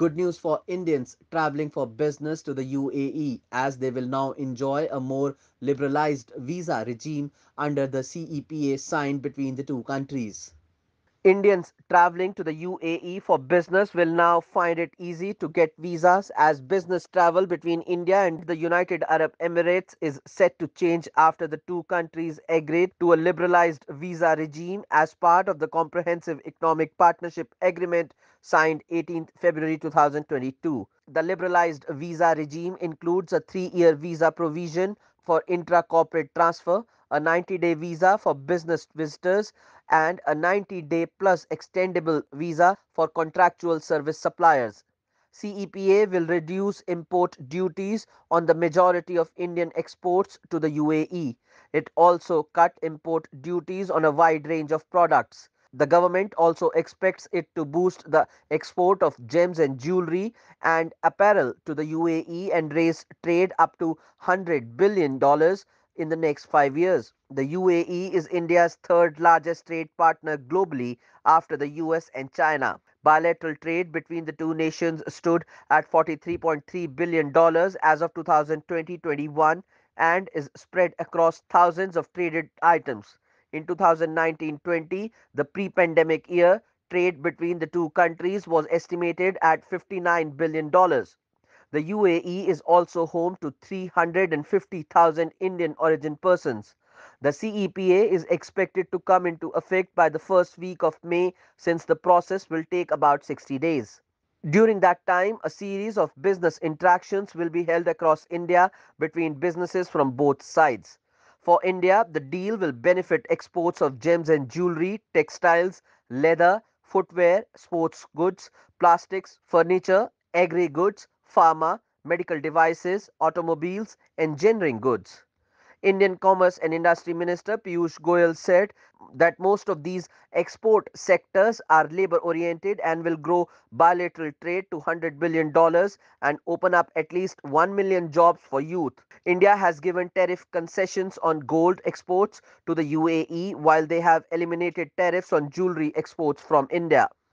good news for Indians traveling for business to the UAE as they will now enjoy a more liberalized visa regime under the CEPA signed between the two countries. Indians traveling to the UAE for business will now find it easy to get visas as business travel between India and the United Arab Emirates is set to change after the two countries agreed to a liberalized visa regime as part of the Comprehensive Economic Partnership Agreement signed 18 February 2022. The liberalized visa regime includes a three-year visa provision for intra-corporate transfer, a 90-day visa for business visitors and a 90-day plus extendable visa for contractual service suppliers. CEPA will reduce import duties on the majority of Indian exports to the UAE. It also cut import duties on a wide range of products. The government also expects it to boost the export of gems and jewelry and apparel to the UAE and raise trade up to $100 billion in the next five years. The UAE is India's third largest trade partner globally after the US and China. Bilateral trade between the two nations stood at $43.3 billion as of 2020-21 and is spread across thousands of traded items. In 2019-20, the pre-pandemic year, trade between the two countries was estimated at $59 billion. The UAE is also home to 350,000 Indian origin persons. The CEPA is expected to come into effect by the first week of May since the process will take about 60 days. During that time, a series of business interactions will be held across India between businesses from both sides. For India, the deal will benefit exports of gems and jewelry, textiles, leather, footwear, sports goods, plastics, furniture, agri goods, pharma, medical devices, automobiles, and engineering goods. Indian Commerce and Industry Minister Piyush Goyal said that most of these export sectors are labor oriented and will grow bilateral trade to $100 billion and open up at least 1 million jobs for youth. India has given tariff concessions on gold exports to the UAE while they have eliminated tariffs on jewelry exports from India.